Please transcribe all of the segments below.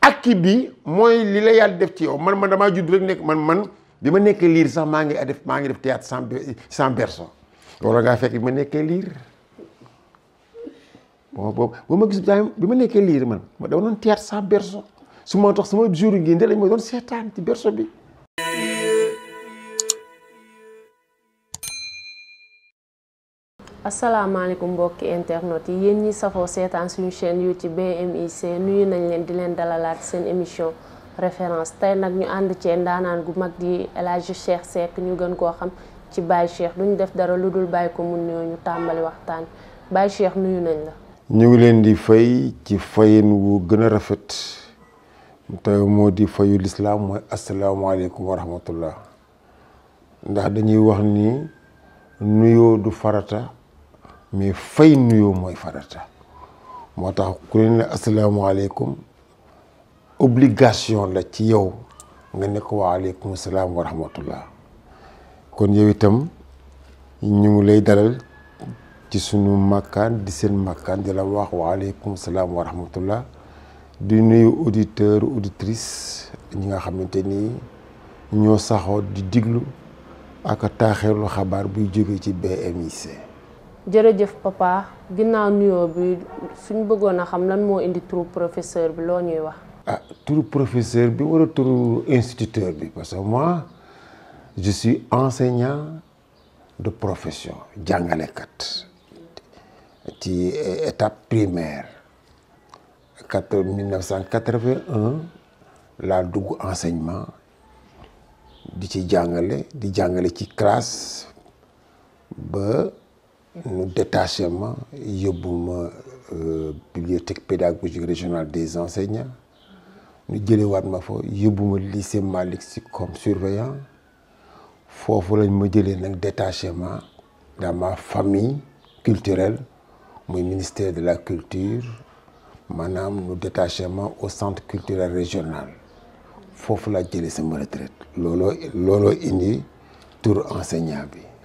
akki bi mooy li la yàlla def ci yow. Man man damaa judd rek nekk man man bi ma nekkee liir sax maa ngi def maa ngi def théâtre sans sans berceau loolu ngaa fekk bi ma nekkee liir. Bon boobu ba ma gis bi ma nekkee liir man ma dama doon théâtre sans berceau su ma tax sama jour ngi nde lañ ma doon seetaan ci berso bi. Asalaamaaleykum mbokki internet yi yéen ñi safoo seetaan suñu chaîne YouTube BMIC nuyu nañ leen di leen dalalaat seen émission référence. Tey nag ñu ànd cee ndaanaan gu mag di El Hadji Cheikh Seck ñu gën koo xam ci Baye Cheikh. Duñ def dara lu dul bàyyi ko mun nuyoo ñu tàmbali waxtaan Baye Cheikh nuyu nañ la. ñu ngi leen di fay ci fayin wu gën a rafet. Te moo di fayu lislaam mooy asalaamaaleykum wa rahmatullah. Ndax dañuy wax ni nuyoo du farata mais fay nuyoo mooy farata. moo tax ku leen ne asalaamaaleykum obligation la ci yow nga ne ko waaleykum salaam wa rahmatullah. kon yow itam ñu ngi lay dalal ci sunu makkaan di seen makkaan di la wax waaleykum salaam wa di nuyu auditeur auditrice ñi nga xamante ni ñoo saxoo di diglu ak taaxeerlu xabaar buy jóge ci BMIC. Jërëjëf papa. Ginnaaw nuyoo bi suñ bëggoon a xam lan moo indi turu professeur bi loo ñuy wax? ah turu professeur bi wala turu instituteur bi? Parce que moi je suis enseignant de profession jàngalekat ci étape primaire. Quatre mille neuf cent quatre-vingt-un laa dugg enseignement di ci jàngale di jàngale ci classe ba nu détaché ma yóbbu ma bibliothèque pédagogique régionale des enseignants. Ñu jëlewaat ma fa yóbbu ma lycée Malick comme surveillant. Foofu lañ ma jëlee nag détachement dans ma famille culturelle muy ministère de la culture maanaam nu détachement au centre culturel régional. Foofu laa jëlee sama retraite. Looloo looloo indi tour enseignant.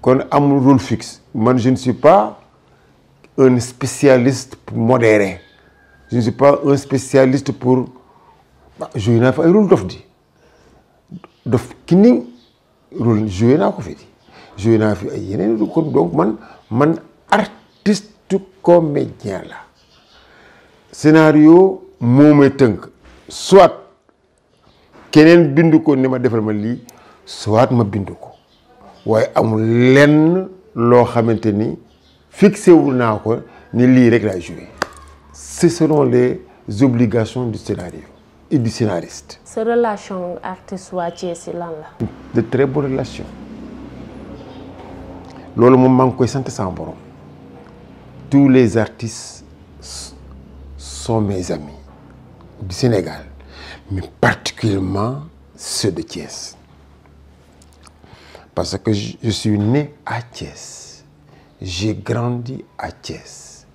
kon amul rôle fixe. Man je ne suis pas un spécialiste pour modérer. Je ne suis pas un spécialiste pour joué naa fi ay rôle dof di. Dof rôle joué naa ko fi di. Joué naa fi ay yeneen donc man artiste comédien la. Scénario moo may soit keneen bind ko ni ma defal ma soit ma bind ko waaye amul lenn loo xamante ni fixé wul naa ko ni lii rek laay joué c'est selon les obligations du scénario et du scénariste. sa relation artiste waa Thiès lan la. de très bonnes relations loolu moom maa ngi koy sant sama borom tous les artistes sont mes amis du Sénégal mais particulièrement ceux de Thiès parce que je suis né à Thiès. J'ai grandi à Thiès.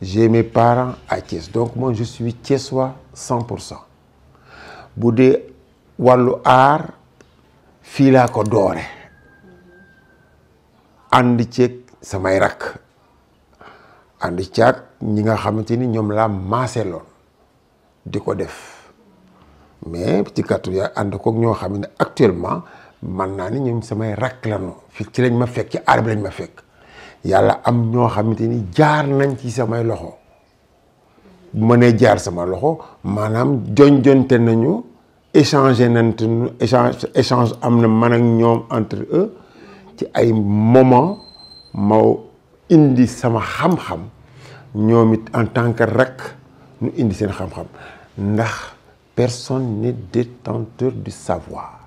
J'ai mes parents à Thiès. Donc moi je suis thiessois cent pour cent. Bu dee wàllu aar fii laa ko doore. Ànd ceeg samay rakk. Ànd caag ñi def. Mais ci kàttu yaa ànd koog ñoo actuellement man naa ni ñoom samay rakk lañu. fi ci ma fekk ci aar am ni jaar nañ ci samay loxo. Bu ma nee jaar sama loxo maanaam échange échange am entre eux. Ci ay moment ma indi sama xam-xam. Ñoom it en tant que rakk indi seen xam-xam. Ndax personne n'est détenteur du savoir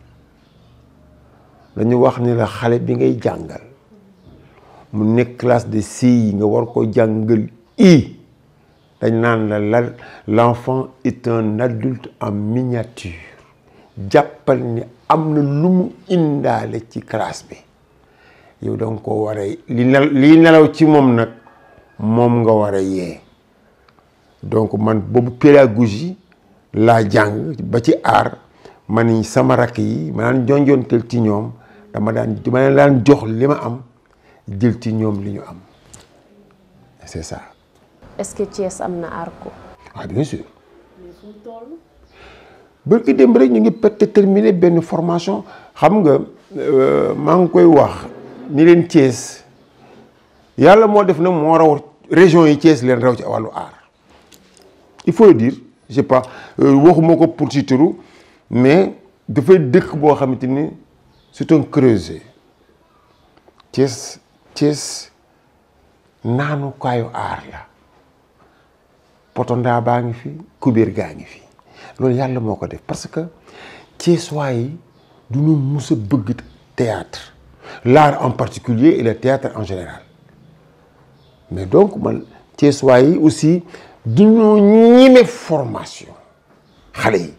dañu wax ni la xale bi ngay jàngal mu nekk classe de CI nga war ko jàngal i. Dañ naan la la l'enfant est un adulte en miniature. Jàppal ni am na lu mu indaale ci classe bi. Yow danga ko war a li lii nelaw ci moom nag moom nga war a yee. Donc man boobu pédagogie laa jàng ba ci aar man sama rakk yi ma daan jonjonteel ci ñoom dama daan dama daan jox li ma am jël ci ñoom li ñu am c'est ça. est-ce que Thiès am na ARCO? ah bien sûr. bërki démb rek ñu ngi peut terminer benn formation xam nga maa ngi koy wax ni leen Thiès yàlla moo def nag moo raw région yi Thiès leen raw ci wàllu aar il faut le dire je sais pas waxuma ko pour ci turu mais dafay dëkk boo xamante ni c'est un creuset. Thiès Thiès naanukaayu aar la. Potondaa baa ngi fi kubéer gaa ngi fi. Loolu yàlla moo def parce que Thiessois yi du ñu mus bëgg théâtre. L'art en particulier et le théâtre en général. Mais donc man Thiessois yi aussi du ñu ñime formation. Xale yi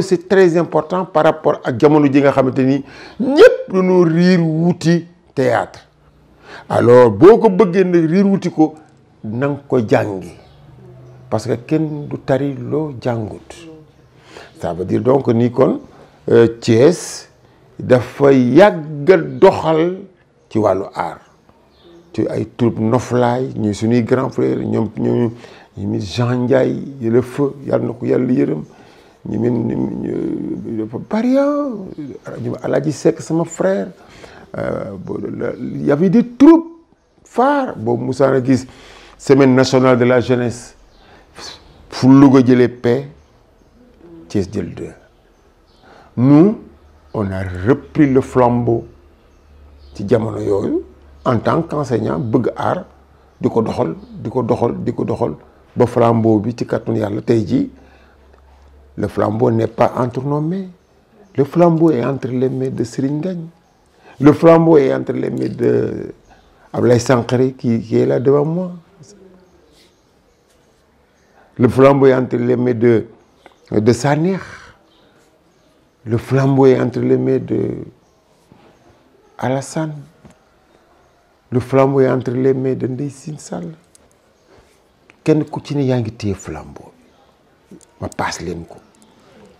c'est très important par rapport ak jamono ji nga xamante ni ñëpp dañoo théâtre. Alors boo ko bëggee nag parce que kenn du tari loo jàngut. Ça veut dire donc ni kon Thiès dafa yàgg a doxal ci wàllu art. Ci grand frère Jean Ndiaye yële feu yàlla na ko dafa bari ñu Alaaji Seck sama frère. Il y avait des troupes phares. Boobu Moussa na semaine nationale de la jeunesse. Paix nous on a repris le flambeau en tant qu'enseignant bëgg aar di ko doxal flambeau bi ci le flambeau n'est pas entre nos mains. Le flambeau est entre les mains de Serigne Ngagne. Le flambeau est entre les mains de Sankhare qui est là devant moi. Le flambeau est entre les mains de de le flambeau est entre les mains de Alassane. Le flambeau est entre les mains de Ndeye Sine Sall. Kenn ku ci ne yaa flambeau ma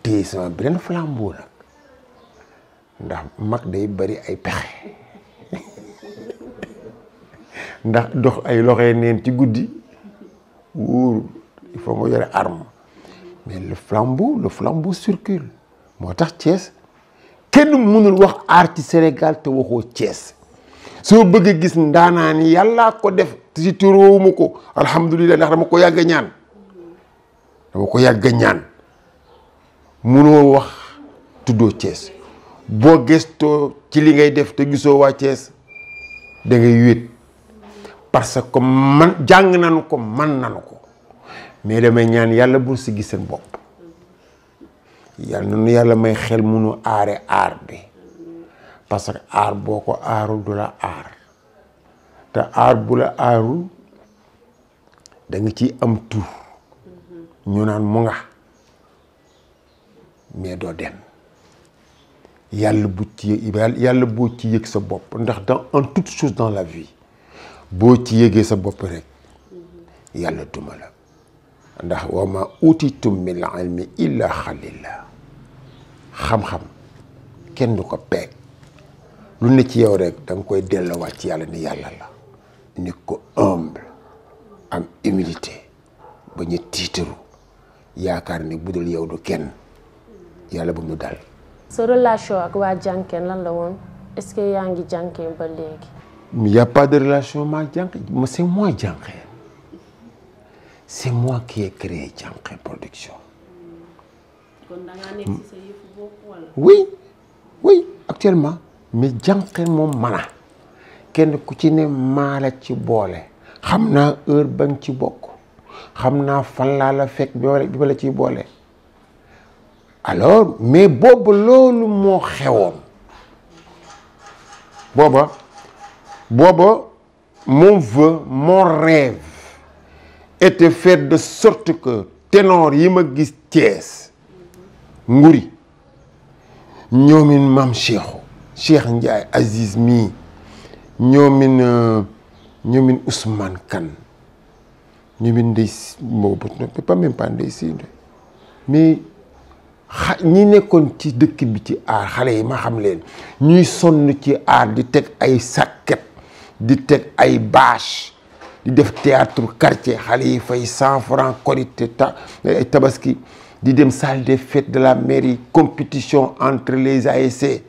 téye sama beneen flambeau nag ndax mag day bari ay pexe. Ndax dox ay loxo neen ci guddi. Wóoru il faut nga yore arme. Mais le flambeau le flambeau circule. Moo tax Thiès kenn mënul wax aar ci Sénégal te waxoo Thiès. Soo bëggee gis ndaanaa ni yàllaa ko def te si turóowuma ko. Alhamdulilah ndax dama ko yàgg a ñaan. Dama ko yàgg a ñaan mënoo wax tuddoo Thiès. Boo gëstoo ci li ngay def te gisoo waa Thiès da ngay wéet. Parce que man jàng nañu ko man nañu ko. Mais damay ñaan yàlla bul si gis seen bopp. Yàlla yàlla may xel munu aare aar bi. Parce que aar boo ko du la aar. Te aar bu la aarul da nga ciy am tur. Ñu naan mu nga mais doo dem. Yàlla bu ci yàlla boo ci dans en toute chose dans la vie boo ci yëgee sa bopp rek yàlla duma la. Ndax wa ma utitum min ilmi illa xalila. Xam-xam kenn du ko lu ne ci yow rek da nga koy delloowaat ci yàlla ni yàlla la. Ni ko humble am humilité ba ñu tiitaru yaakaar ni bu dul yow du kenn yàlla bu dal. Sa relation ak waa jànkeen lan la woon? Est-ce que yaa ngi jànkeen ba léegi? Il y a pas de relation mais c'est moi c'est moi qui ai créé Jànqeen Production. Kon da ngaa nekk ci sa yëfu bopp wala? Oui oui actuellement. Mais Jànqeen moom mana kenn ku ci ne maala ci boole. Xam naa heure ba nga ci bokk. Xam naa fan laa la fekk bi ma bi ma la ciy boole alors mais booba loolu moo xewoon. Booba mon vœu mon rêve était faite de sorte que ténor yi ma gis Thiès nguri ñoomin maam Cheikhu Cheikh Ndiaye Aziz mii ñoomin ñoomin Ousmane Kane ñoomin ndey pas même pas ndey mais xa ñi nekkoon ci dëkk bi ci aar xale yi ma xam leen ñuy sonn ci aar di teg ay sàkket di teg ay bâche di def théâtre quartier ta tabaski di dem salle des fêtes de la mairie compétition entre les ASC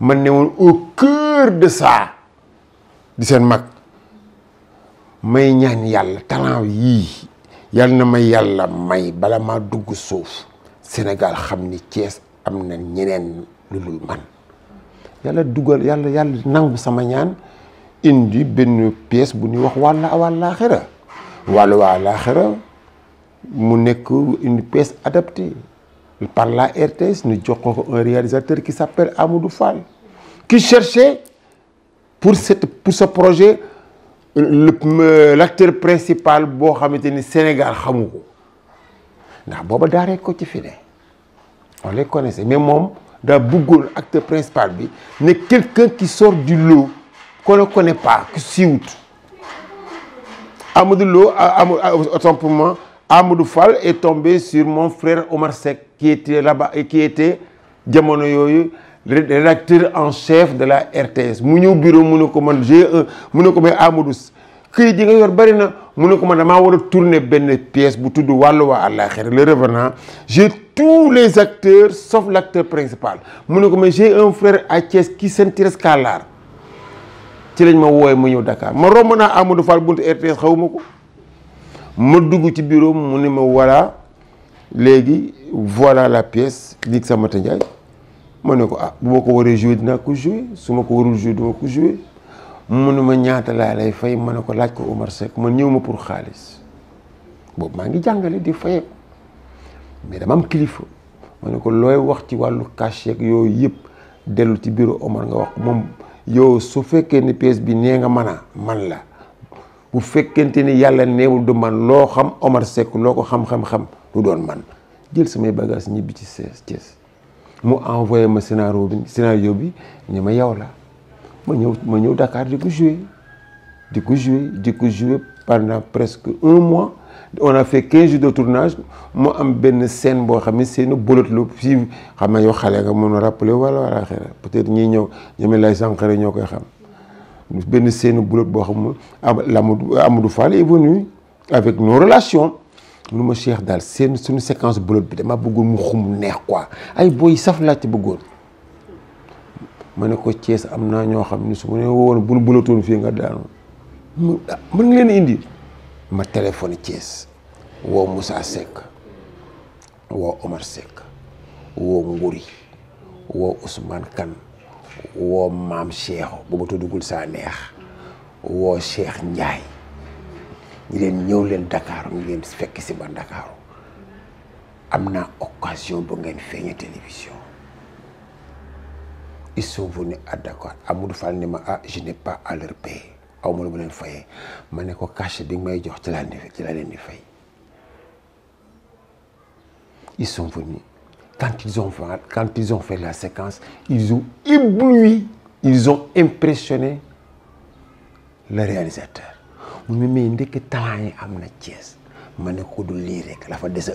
man ne au cœur de ça di seen mag. May ñaan yàlla talent yii yàlla na yàlla may bala Sénégal xam ni Thiès am na ñeneen lu man. Yàlla dugal yàlla yàlla nangu sama ñaan indi benn pièce bu ñuy wax wàlla wàllaaxira wàllu wàllaaxira mu nekk une pièce adaptée par la RTS ñu jox ko un réalisateur qui s'appelle Amadou Fall qui cherchait pour cette pour ce projet l'acteur principal boo xamante ni Sénégal xamu ndax booba daaree ko on les connaissait. Mais moom daa bëggoon acteur principal bi ne quelqu'un qui sort du lot qu'on ne connaît pas qui siiwut Amadou Lo pour moi Amadou Fall est tombé sur mon frère Omar Seck qui était là-bas et qui était jamono yooyu rédacteur en chef de la RTS mu bureau mu ne ko man j'ai un mu ne Amadou këyit yi nga yor ne ko man damaa pièce bu tudd le revenant. J'ai tous les acteurs sauf principal. Ne ko mais j'ai un frère à qui s'intéresse qu'à l'art. Ci lañ ma wooye mu ñëw Dakar. Ma romb naa Amadou Fall buntu RTS xawuma ko. Ma dugg ci bureau voilà la pièce ma ne ko ah bu ma ko waree jouer dinaa ko jouer su ma mu ne ma ñaata laa lay fay ma ne ko ko Omar Seck man ñëw ma pour xaalis. Boobu maa ngi jàngale di ko mais dama am kilifa. Ma ne ko looy wax ci wàllu cachet yooyu yëpp ci bureau Omar nga wax moom yow su fekkee ni pièce bi nee nga man la. Bu fekkente ni yàlla neewul du man loo xam Omar Seck loo ko xam-xam-xam du doon man. Jël samay bagage ñibbi ci Thiès. Mu envoyé ma scénario bi scénario bi ñu ma yow la ma ñëw ma Dakar di jouer di jouer di jouer pendant presque un mois on a fait quinze jours de tournage. Mu am benn scène boo xam ne scène bolot la fii xam na yow xale nga mën a rappeler wala wala peut-être ñii ñëw ñoom lay sànqare ñoo koy scène Amadou Amadou Fall est venu avec nos relations. Mu ma Cheikh daal seen suñu séquence booy ma ne ko Thiès am naa ñoo xam ni su ma nee woon bu nu bulotoon fii nga daanu. Mën nga leen indi. Ma téléphone Thiès woo Moussa Seck woo Omar Seck woo Nguri woo Ousmane Kane woo Maam Cheikh bu ma tuddugul saa neex woo Cheikh Ndiaye. Ñi leen ñëw leen Dakar ñu leen fekk si ba Dakar. Am naa occasion bu ngeen feeñe télévision ils sont venus à Dakar. Amadou Fall ne ma ah je n'ai pas à leur payer. Aw ma lu ma leen fayee. Ma ne ko cachet bi nga may jox ci laa di ils sont venus. Quand ils ont fait quand ils ont fait la séquence ils ont ébloui ils ont impressionné le réalisateur. Mu ne mais ndekk talent yi am na Thiès. Ma ne ko du lii rek la fa des a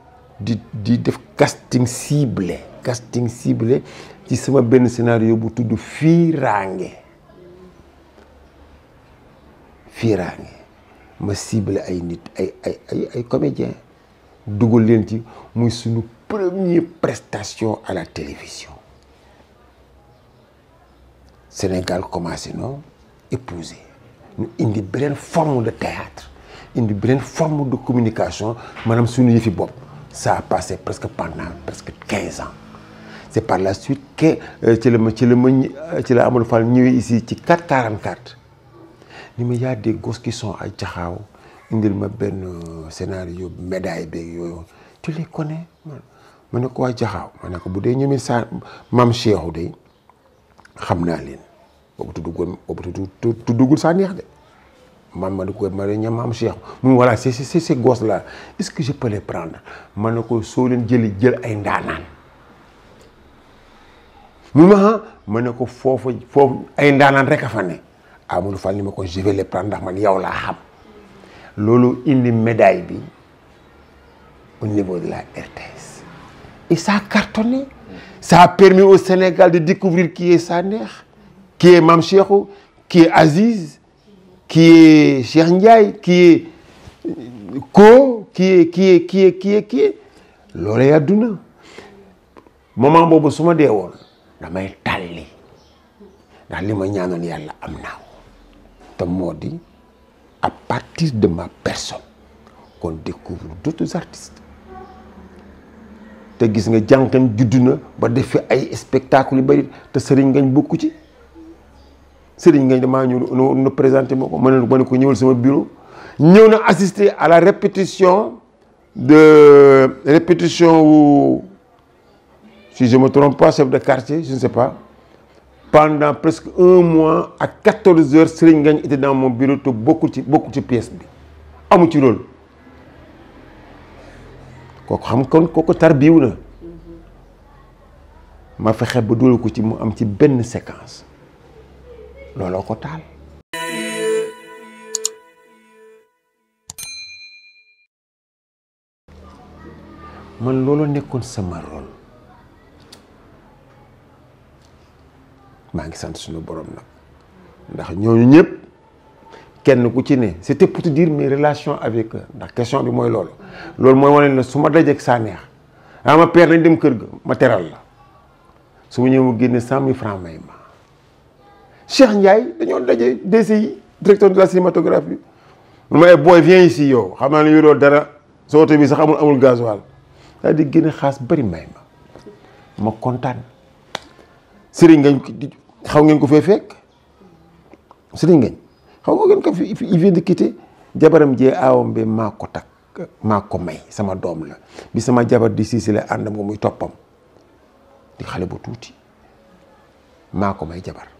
casting ciblé casting ciblé ci sama scénario bu tudd Fiiraange Fiiraange ma ciblé ay nit ay ay ay ay comédiens. Dugal leen ci muy suñu première prestation à la télévision. Sénégal commencé non épouser. Ñu indi beneen forme de théâtre indi beneen forme de communication maanaam suñu ça a passé presque pendant presque quinze ans. C'est par la suite que ci la ma ci la ma ci la Amadou Fall ñëwee ici ci 444 ni ma y a des gosses qui sont ay jaxaaw indil ma benn scénario médaille beeg tu les connais? Ma ne ko waa jaxaaw ma ne ko bu dee ñoom sa maam Cheikhou de xam naa leen. Boobu tuddugul boobu tuddugul saa neex de man ma ne ko ma ne ñoom maam Cheikhou mun voilà c'est c'est ces gosses là. Est-ce que je peux les prendre? Ma ne ko soo leen jëli jël ay ndaanaan. Mu ma ma ne ko foofu foofu ay ndaanaan a fa ne. Amadou Fall ni ma je vais les prendre ndax man yow laa xam. Loolu indi médaille bi au niveau de la RTS. Et ça a cartonné. Ça a permis au Sénégal de découvrir qui est Sanekh qui est Mame Cheikhou qui est Aziz qui est Cheikh Ndiaye qui est Ko qui est qui est qui est qui est su ma dee woon damay tàlli. Ndax li ma ñaanoon yàlla am naa ko. Te moo di à de ma personne qu'on découvre d'autres artistes. Te gis nga jànqam juddu na ba def fi ay spectacle yu bari te sëriñ ngañ bokku ci. Sëriñ ngañ damaa bureau. À la répétition de répétition wu si je me trompe pas chef de quartier je ne sais pas. Pendant presque un mois à quatorze heures Serigne Ngagne était dans mon bureau te bokkul ci bokkul ci pièce rôle ma séquence ko man sama borom c'était pour te dire mes relations avec eux. Ndax question bi mooy loolu. Loolu mooy wane ne su ma dajeeg Sanekh ah ma père nañ dem kër ga ma teral la Cheikh Ndiaye dañoo daje DCI directeur de la cinématographie. Mu may booy viens ici yow. Xam ne yoroo dara. Sa oto bi sax amul amul gasoil. Daal di génne xaas bari may ma. Ma kontaan. Sëriñ ngañ xaw ngeen ko fee fekk? Sëriñ ngañ xaw ngeen ko fi il vient de quitter. Jabaram jee aawam bi maa ko takk maa ko may. Sama doom la. Bi sama jabar di siisile àndam nga muy toppam. Di xale bu tuuti. Maa ko may jabar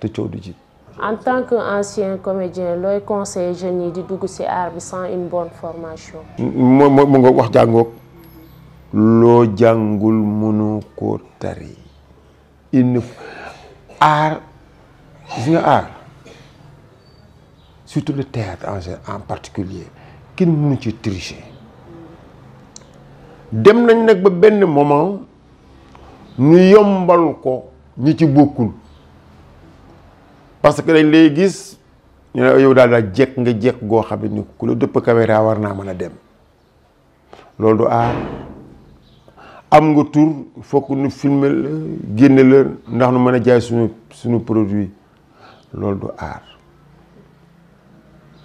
te coow du ji. en tant que ancien comédien looy conseiller jeunes yi di dugg ci art bi sans une bonne formation? moo moo mu nga wax jàngoog. loo jàngul mënu ko tari il art gis nga art? Surtout le théâtre en en particulier kenn mënu ci tricher dem nañ nag ba benn moment ñu yombal ko ñi ci bokkul parce que dañ lay gis ñu ne yow daal daal jekk nga jekk goo xam ne ku la dëpp caméra war naa mën a dem. loolu du aar. am nga tur fokk nu filmer la génne la ndax nu mën a jaay suñu suñu produit. loolu du aar.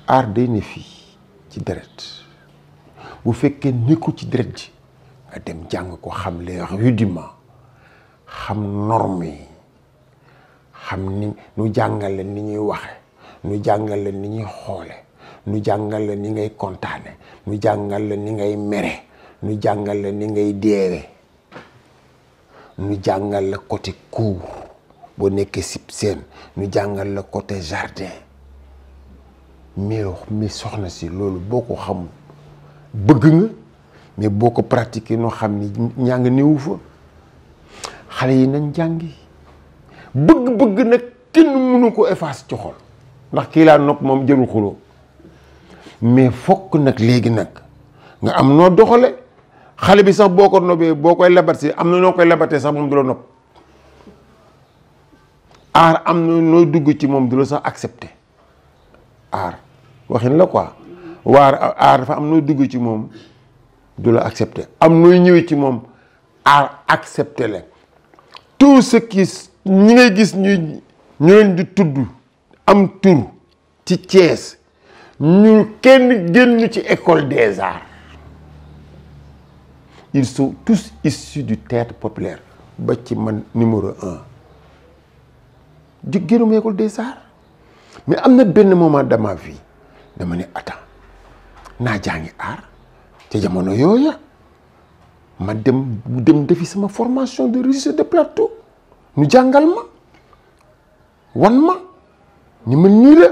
aar day ne fii ci deret. bu fekkee nekkul ci deret ji nga dem jàng ko xam les rudiments xam normes yi. Xam ni nu jàngal leen ni ñuy waxe nu jàngal leen ni ñuy xoole nu jàngal leen ni ngay kontaane nu jàngal leen ni ngay mere nu jàngal leen ni ngay deewe nu jàngal la côté cour boo nekkee si seen nu jàngal la côté jardin. Mais mais soxna si loolu boo ko xamul bëgg nga mais boo ko pratiquer noo xam ni ñaa nga néewu fa xale yi nañ jàngi. Bëgg-bëgg nag kenn mënu ko effacer ci xol. ndax kii laa nopp moom jërul xuloo. mais fokk nag léegi nag nga am noo doxale. xale bi sax boo ko nobee boo koy labat si am na noo koy labatee sax moom du la nopp. aar am na nooy dugg ci moom du la sax accepté aar waxin la quoi. waar aar dafa am nooy dugg ci moom du la accepté am nooy ñëwee ci moom aar accepté la ñi gis ñu leen di am tur ci Thiès ñu kenn génn ci des arts. Ils sont tous issus du théâtre populaire ba ci numéro un. Di génnuma école des arts. Mais am na moment de ma vie dama ne attends naa jàngi art ca jamono yooya ma dem dem defi sama formation de régisseur de plateau ñu jàngal ma. Wan ma. Ni ma nii la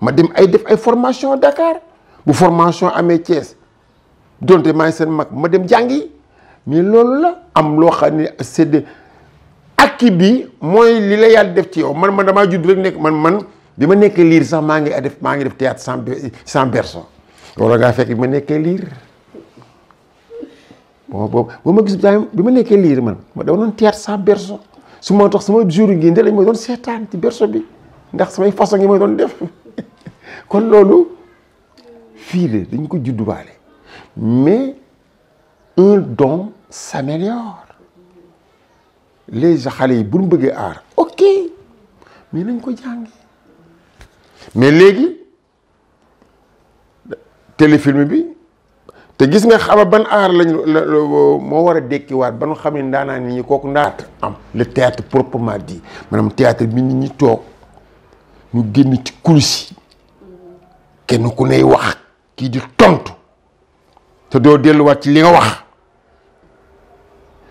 ma dem ay def ay formation Dakar. Bu formation amee Thiès. Donte maay seen mag. Ma dem jàngi. Mais loolu la am loo xam ne akki bi mooy li la yàlla def ci yow. Man man damaa judd rek nekk man man bi ma liir sax maa ngi def maa ngi def théâtre sans sans berceau loolu ngaa fekk bi ma liir bon boobu ba ma gis bi ma liir man ma dama doon théâtre sans berceau su ma tax sama jour gi nde lañ mooy doon seetaan ci samay façon ngi mooy doon def. Kon loolu fii la dañ ko judduwaale. Mais un don s'améliore. Les xale yi bu ñu bëggee aar ok mais nañ ko jàngi. Mais léegi téléfilm te gis nga xama ban aar la moo war a dekkiwaat ba nu xam ne ndaanaan ñi kooku ndaat am. Le théâtre proprement dit maanaam théâtre bi nit ñi toog ñu génn ci coulisses kenn ku ney wax kii di tontu. Te doo delluwaat ci li nga wax.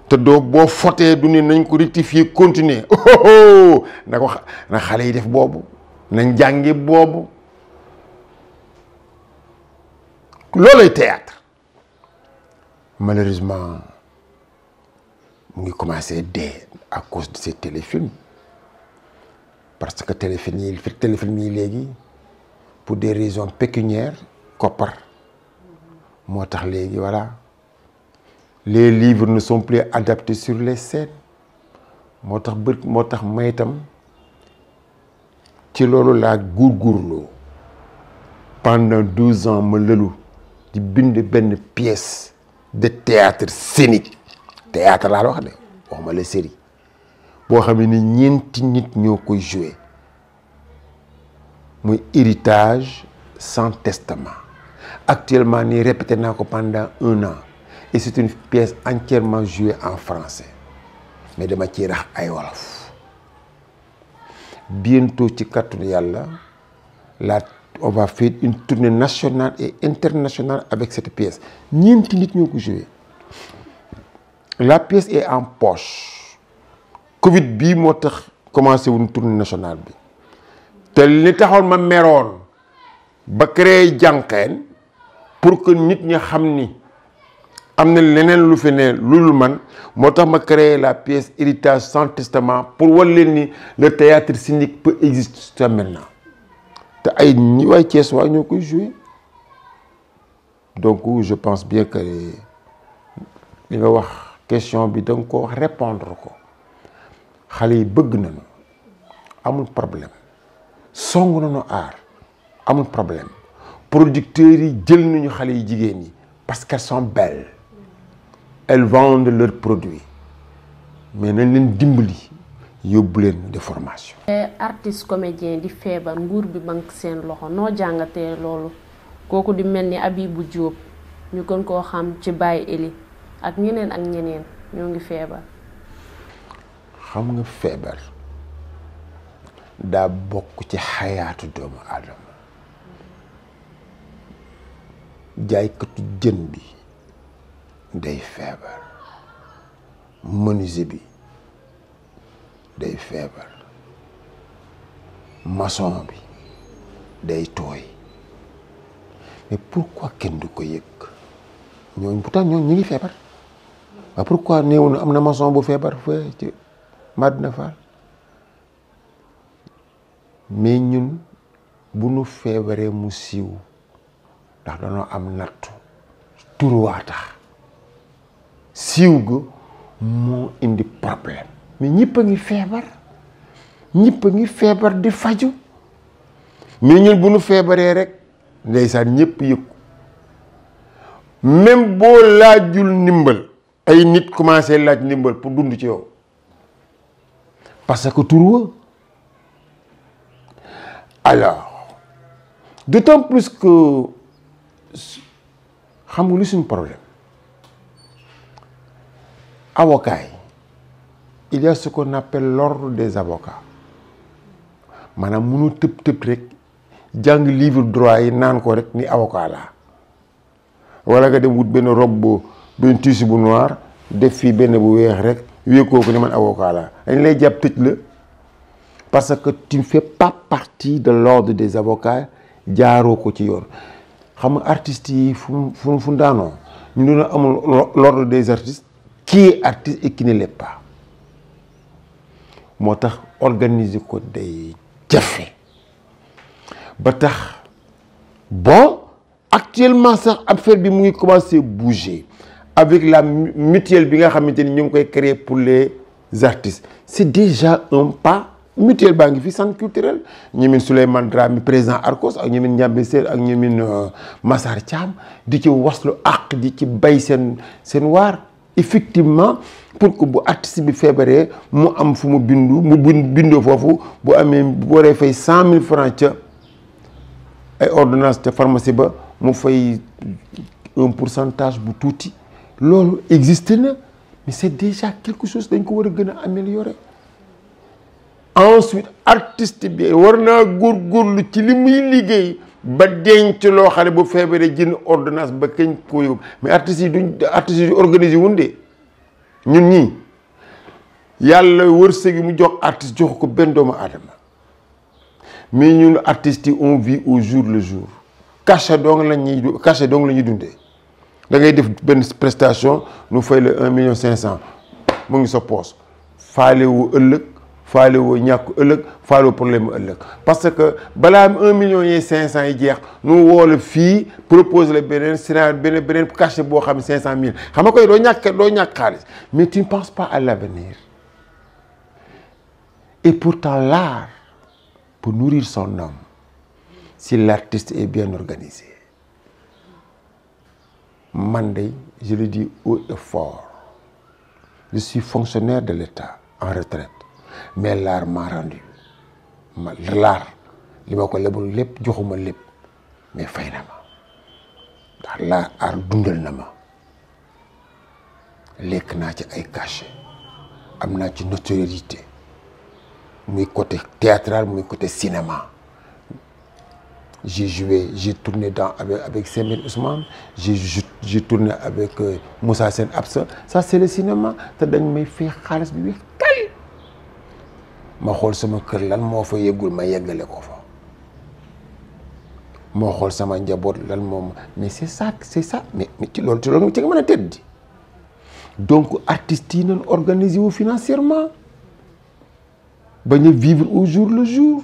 Te doo boo fotee du nañ ko rectifier continuer. Oh na ko na xale yi def boobu nañ jàngi boobu. Loolay théâtre. Malheureusement mu ngi commencé dee à cause de ces téléfilms. Parce que téléfilm yi pour des raisons pécuniaires voilà. Les livres ne sont plus adaptés sur les scènes. Pendant douze ans ma lëlu di pièce de théâtre scénique. Théâtre laa la wax de waxuma la série. Boo xam ne ñeenti nit ñoo jouer. Muy héritage sans testament. Actuellement nii répété pendant un an. Et c'est une pièce entièrement jouée en français. Mais dama ciy rax ay wolof. Bientôt ci kàttanu yàlla la on va faire une tournée nationale et internationale avec cette pièce. Ñeenti nit la pièce est en poche. Covid bii moo commencé wuñ tournée nationale bi. Te li taxoon ma pour que nit ñi xam ni am créé la pièce héritage sans testament pour ni le théâtre scénique peut exister maintenant te ay ñi waay Thiès joué donc je pense bien que li nga wax question bi da nga ko wax répondre ko. Xale yi bëgg nañu. Amul problème. Song nañu aar. Amul problème. Producteurs yi jël nañu xale yi parce qu'elles sont belles. Elles vendent leurs produits. Mais nañ leen dimbali yóbbu leen de formation. artiste comédien di feebar nguur bi banque seen loxo noo jàngatee loolu kooku di mel ni Abibou Diop ñu gën koo xam ci Baye Eli ak ñeneen ak ñeneen ñoo ngi feebar. xam nga feebar daa bokk ci xayaatu doomu aadama jaaykatu jën bi day feebar menuisier bi day feebar. Maçon bi day tooy. Mais pourquoi kenn du ko yëg? Ñooñu pourtant ñooñu ñu ngi feebar. Waaw pourquoi néew na am na maçon bu feebar fa ci Madina Fall? Mais ñun bu nu feebaree mu siiw ndax danoo am nattu. Turuwaa tax siiw ga moo indi problème. Mais ñëpp a ngi feebar ñëpp a ngi feebar di faju. Mais ñun bu nu feebaree rek ndeysaan ñëpp yëg même boo laajul ndimbal ay nit commencé laaj ndimbal pour dund ci yow. Parce que tur alors d'autant que xam nga lu suñu problème. Avocats yi. Il y a ce qu'on appelle l'ordre des avocats. Maanaam mënu tëb tëb rek jàng livre droit yi naan ko rek ni avocat la. Wala nga dem wut benn robe bu benn tissu noir def fii benn bu weex rek wéekoo ko ni man avocat la. Dañ lay jàpp tëj la. Parce que tu ne fais pas partie de l'ordre des avocats jaaroo ko ci yoon. Xam nga artistes yi fu amul l'ordre des artistes qui est artiste et qui ne l'est pas? Moo tax organiser ko day jafe. Bon actuellement sax affaire bi mu ngi commencer bouger avec la mutuelle bi nga xamante ni pour les artistes. C'est déjà un pas. Mutuelle baa ngi fi centre culturel. Ñemin Souleymane Dramé président Arcos ak ñemin Ndiambe Sène ak ñemin Massar Thiam di ci waslu àq di ci bay seen seen effectivement pour que bu artiste bi feebaree mu am fu bindu mu bu fay francs ca ay ordonnance ca pharmacie ba mu fay un pourcentage bu tuuti. Loolu existe mais c'est déjà quelque chose dañ ko war a améliorer. Ensuite artiste bi war naa góorgóorlu ci li muy liggéey ba denc loo xam ne bu mais artistes artistes yi organiser wuñ de. ñun ñii. yàlla wërsëg yi mu jox artiste artistes yi on vit au jour le jour. cachet dong la ñuy cachet dong la ñuy dundee. un million cinq faale woo ñàkk ëllëg faale problème parce que balaa un million yi cinq cent yi jeex nu woo la propose la beneen scénario beneen beneen cachet boo ne cinq cent mille. Mais tu ne penses pas à l'avenir. Et pourtant l'art peut nourrir son homme si l'artiste est bien organisé. Je le dis haut et fort je suis fonctionnaire de l'État en retraite mais l'art m'a rendu. Ma l'art li ma ko lebul lépp joxuma lépp mais fay na ma. Ndax l'art art dundal na ma. Lekk naa ci ay cachet am naa ci notoriété. Muy côté théâtral muy côté cinéma. J'ai joué j'ai tourné dans avec avec Sembène Ousmane j'ai j'ai tourné avec euh, Moussa Sène Absa. Ça c'est le cinéma. Te dañ may fay xaalis bi kal ma xool sama kër lan moo fa yeggul ma yeggale ko fa. moo xool sama njaboot lan moom mais c'est ça c'est ça mais ci loolu ci loolu ci nga mën donc artistes yi nañ organiser wu financièrement. Bañ a vivre au jour le jour.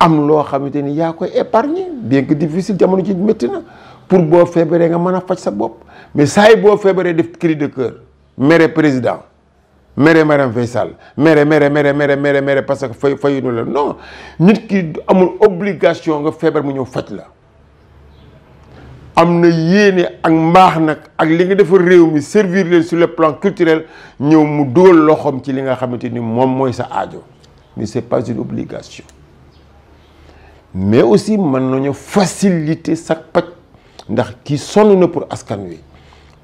Am loo xamante ni yaa koy épargner. Bien que difficile jamono ji métti na. Pour boo feebaree nga mën a faj sa bopp. Mais saa yi boo feebaree def cri de cœur. Mere président mere Marième Faye Sall mere mere mere mere mere mere parce que fay fayuñu la. Non nit ki amul obligation nga feebar mu ñëw faj la. Am na yéene ak mbaax nag ak li nga defar réew mi servir leen sur le plan culturel ñëw mu dugal loxoom ci li nga xamante ni moom mooy sa aajo. Mais c'est pas une obligation. Mais aussi mën nañu faciliter sa paj. Ndax kii sonn na pour askan wi.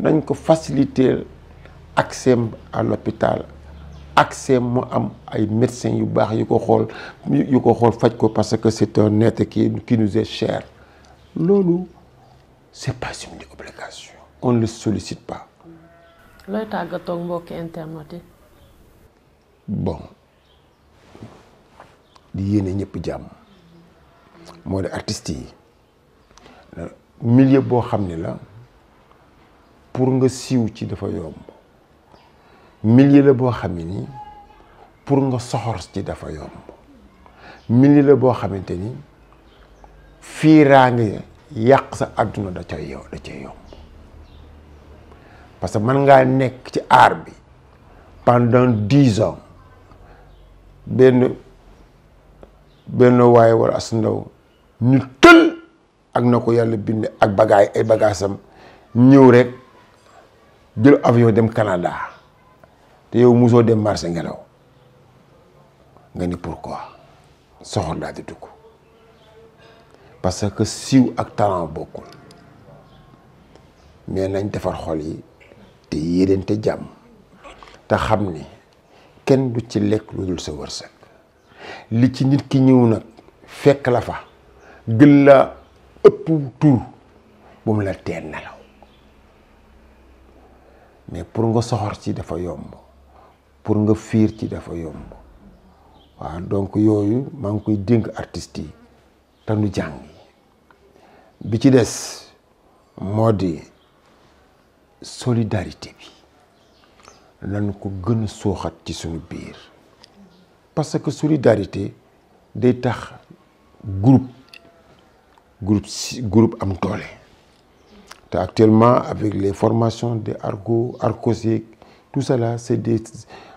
Nañ ko faciliter accès à l'hôpital accès mu am ay médecins yu baax yu ko xool yu ko xool faj ko parce que c'est un être qui qui nous est cher. Loolu c'est pas une obligation. On ne le sollicite pas. Looy tàggatoo mbokki internet yi? bon. Di yéene ñëpp jàmm. Moo di artistes yi. Milieu boo xam ne la pour nga siiw ci dafa yomb milieu la boo xam pour nga soxor ci dafa yomb. Milieu la boo xamante ni fiiraange yàq sa àdduna da ca yow da ca yomb. Parce que mën ngaa nekk ci aar bi pendant dix ans. Benn benn waaye wala as ndaw ñu tël ak na ko yàlla bind ak bagaay ay bagaasam ñëw rek jël avion dem Canada. Te yow musoo dem marché ngelaw. Nga ni pourquoi? Soxor daal di dugg. Parce que siiw ak talent bokkul. Mais nañ defar xol yi te yéeneente jàmm. Te xam ni kenn du ci lekk lu dul sa wërsëg. Li ci nit ki ñëw nag fekk la fa gën la ëpp tur bu mu la teen nelaw. Mais pour nga soxor ci dafa yomb. Pour nga fiir ci dafa yomb. Waaw donc yooyu maa ngi koy dénk artistes yi te nu jàng bi ci des moo di solidarité bi. Nan ko gën a suuxat ci suñu biir. Parce que solidarité day tax groupe groupe groupe am doole. Te actuellement avec les formations des argo arcosiek tout cela c'est des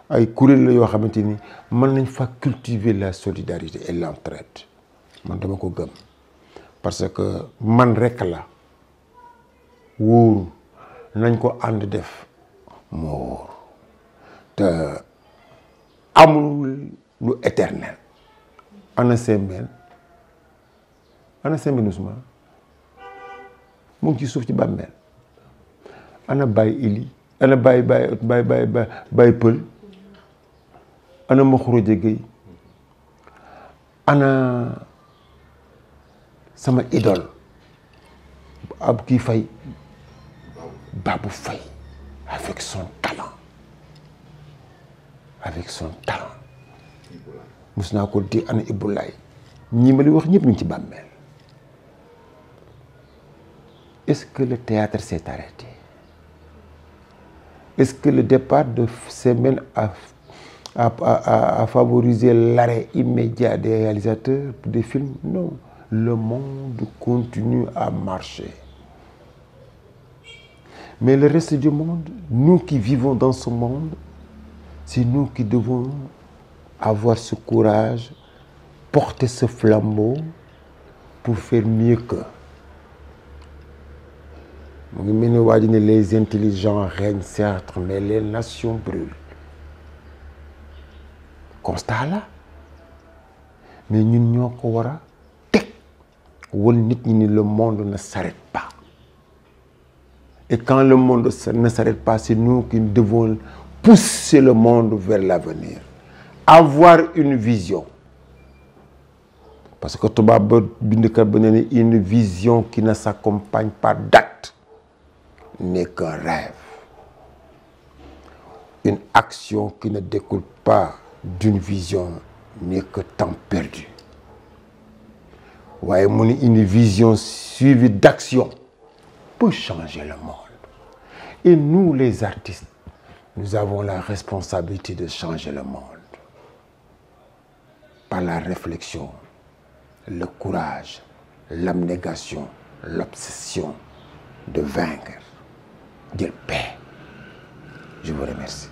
ay kuréel la yoo xamante ni mën nañ fa cultiver la solidarité et l'entraide. Man dama parce que man rekk la. Wóoru. Nañ ko ànd def. Moo wóor. Te amul lu éternel. Ana ana mu ngi ci suuf ci bàmmeel ana Baye Ili. Ana Baye Baye Baye Baye Pël ana Makhouroudia Gueye ana sama idole ab kii fay Babou Faye avec son talent avec son talent. Mus naa ko di ana Ibulaay. Ñi ma li est-ce que le théâtre s'est arrêté? Est-ce que le départ de Sembène a a favorisé l'arrêt immédiat des réalisateurs des films? Non. Le monde continue à marcher. Mais le reste du monde nous qui vivons dans ce monde c'est nous qui devons avoir ce courage porter ce flambeau pour faire mieux que. Les intelligents règnent certes mais les nations brûlent mais ñun ñoo ko war le monde ne s'arrête pas. Et quand le monde ne s'arrête pas c'est nous qui devons pousser le monde vers l'avenir. Avoir une vision. Parce que une vision qui ne s'accompagne pas d'actes n'est qu'un rêve. Une action qui ne découle pas d'une vision n'est que temps perdu. Waaye mu ni une vision suivie d'action peut changer le monde. Et nous les artistes nous avons la responsabilité de changer le monde. Par la réflexion le courage l'abnégation l'obsession de vaincre jël paix. Je vous remercie